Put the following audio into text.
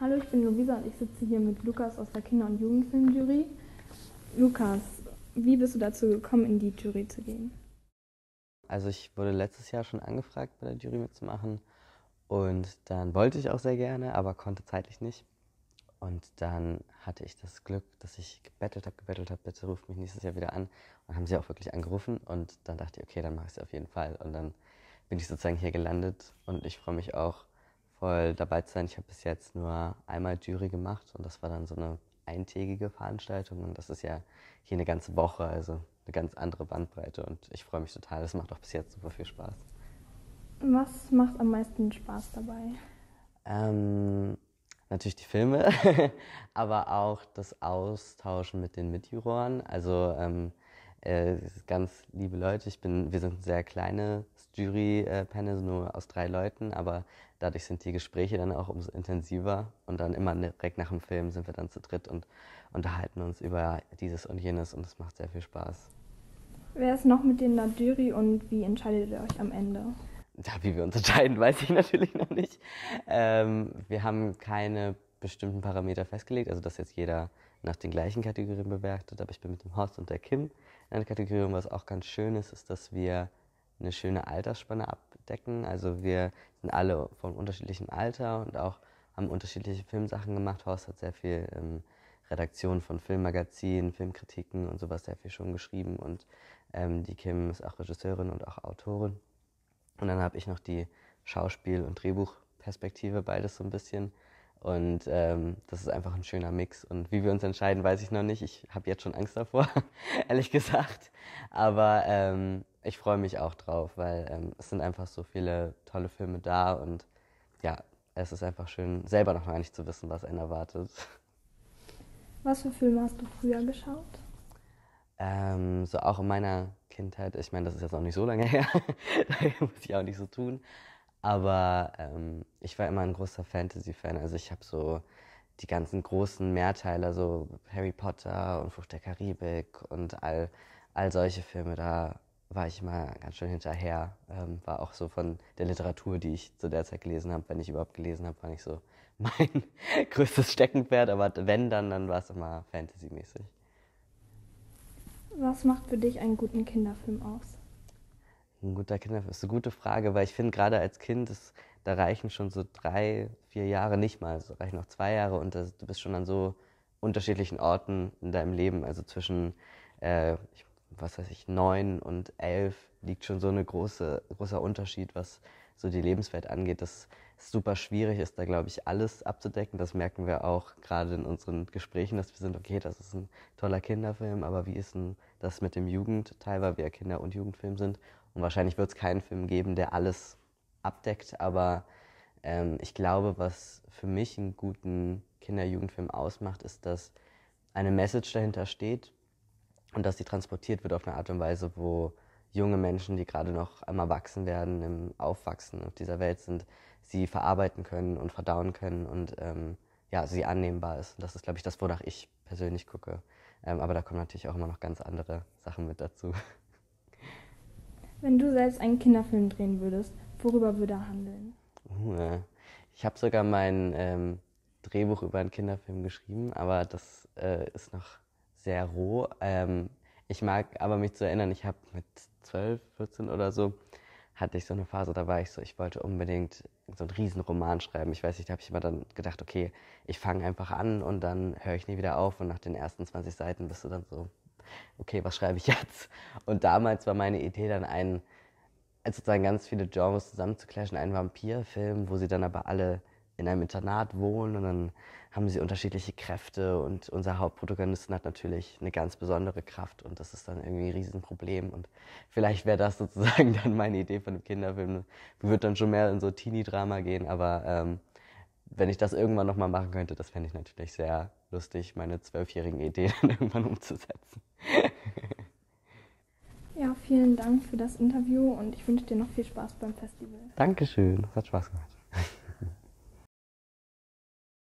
Hallo, ich bin Luisa und ich sitze hier mit Lukas aus der Kinder- und Jugendfilmjury. Lukas, wie bist du dazu gekommen, in die Jury zu gehen? Also ich wurde letztes Jahr schon angefragt, bei der Jury mitzumachen und dann wollte ich auch sehr gerne, aber konnte zeitlich nicht. Und dann hatte ich das Glück, dass ich gebettelt habe, gebettelt habe, bitte ruft mich nächstes Jahr wieder an. Und haben sie auch wirklich angerufen und dann dachte ich, okay, dann mache ich es auf jeden Fall. Und dann bin ich sozusagen hier gelandet und ich freue mich auch voll dabei zu sein. Ich habe bis jetzt nur einmal Jury gemacht und das war dann so eine eintägige Veranstaltung und das ist ja hier eine ganze Woche, also eine ganz andere Bandbreite und ich freue mich total. Das macht auch bis jetzt super viel Spaß. Was macht am meisten Spaß dabei? Ähm, natürlich die Filme, aber auch das Austauschen mit den Mitjuroren. Also ähm, äh, ganz liebe Leute. Ich bin, wir sind ein sehr kleines Jury-Panel, nur aus drei Leuten, aber dadurch sind die Gespräche dann auch umso intensiver und dann immer direkt nach dem Film sind wir dann zu dritt und unterhalten uns über dieses und jenes und es macht sehr viel Spaß. Wer ist noch mit in der Jury und wie entscheidet ihr euch am Ende? Ja, wie wir uns entscheiden, weiß ich natürlich noch nicht. Ähm, wir haben keine bestimmten Parameter festgelegt, also dass jetzt jeder nach den gleichen Kategorien bewertet, aber ich bin mit dem Horst und der Kim in einer Kategorie und was auch ganz schön ist, ist, dass wir eine schöne Altersspanne abdecken. Also wir sind alle von unterschiedlichem Alter und auch haben unterschiedliche Filmsachen gemacht. Horst hat sehr viel ähm, Redaktion von Filmmagazinen, Filmkritiken und sowas sehr viel schon geschrieben und ähm, die Kim ist auch Regisseurin und auch Autorin. Und dann habe ich noch die Schauspiel- und Drehbuchperspektive, beides so ein bisschen. Und ähm, das ist einfach ein schöner Mix. Und wie wir uns entscheiden, weiß ich noch nicht. Ich habe jetzt schon Angst davor, ehrlich gesagt. Aber ähm, ich freue mich auch drauf, weil ähm, es sind einfach so viele tolle Filme da. Und ja, es ist einfach schön, selber noch gar nicht zu wissen, was einen erwartet. Was für Filme hast du früher geschaut? Ähm, so auch in meiner Kindheit, ich meine, das ist jetzt auch nicht so lange her, daher muss ich auch nicht so tun. Aber ähm, ich war immer ein großer Fantasy-Fan. Also ich habe so die ganzen großen Mehrteiler, so Harry Potter und Flucht der Karibik und all, all solche Filme, da war ich immer ganz schön hinterher. Ähm, war auch so von der Literatur, die ich zu der Zeit gelesen habe, wenn ich überhaupt gelesen habe, war nicht so mein größtes Steckenpferd. Aber wenn dann, dann war es immer Fantasy-mäßig. Was macht für dich einen guten Kinderfilm aus? Ein guter Kinderfilm ist eine gute Frage, weil ich finde, gerade als Kind, ist, da reichen schon so drei, vier Jahre nicht mal, es reichen noch zwei Jahre und das, du bist schon an so unterschiedlichen Orten in deinem Leben. Also zwischen, äh, was weiß ich, neun und elf liegt schon so ein große, großer Unterschied, was so die Lebenswelt angeht, dass es super schwierig ist, da glaube ich alles abzudecken. Das merken wir auch gerade in unseren Gesprächen, dass wir sind, okay, das ist ein toller Kinderfilm, aber wie ist denn das mit dem Jugendteil, weil wir ja Kinder- und Jugendfilm sind? Und wahrscheinlich wird es keinen Film geben, der alles abdeckt, aber ähm, ich glaube, was für mich einen guten Kinder-Jugendfilm ausmacht, ist, dass eine Message dahinter steht und dass sie transportiert wird auf eine Art und Weise, wo junge Menschen, die gerade noch einmal wachsen werden, im Aufwachsen auf dieser Welt sind, sie verarbeiten können und verdauen können und ähm, ja, sie annehmbar ist. Und das ist, glaube ich, das, wonach ich persönlich gucke. Ähm, aber da kommen natürlich auch immer noch ganz andere Sachen mit dazu. Wenn du selbst einen Kinderfilm drehen würdest, worüber würde er handeln? Uh, ich habe sogar mein ähm, Drehbuch über einen Kinderfilm geschrieben, aber das äh, ist noch sehr roh. Ähm, ich mag aber mich zu erinnern, ich habe mit 12, 14 oder so, hatte ich so eine Phase, da war ich so, ich wollte unbedingt so einen Riesenroman schreiben. Ich weiß nicht, da habe ich immer dann gedacht, okay, ich fange einfach an und dann höre ich nie wieder auf und nach den ersten 20 Seiten bist du dann so, okay, was schreibe ich jetzt? Und damals war meine Idee dann ein, sozusagen ganz viele Genres zusammenzuklashen, ein Vampirfilm, wo sie dann aber alle in einem Internat wohnen und dann haben sie unterschiedliche Kräfte und unser Hauptprotagonisten hat natürlich eine ganz besondere Kraft und das ist dann irgendwie ein Riesenproblem und vielleicht wäre das sozusagen dann meine Idee von dem Kinderfilm. Wird dann schon mehr in so Teenie-Drama gehen, aber ähm, wenn ich das irgendwann nochmal machen könnte, das fände ich natürlich sehr lustig, meine zwölfjährigen Ideen dann irgendwann umzusetzen. ja, vielen Dank für das Interview und ich wünsche dir noch viel Spaß beim Festival. Dankeschön, das hat Spaß gemacht.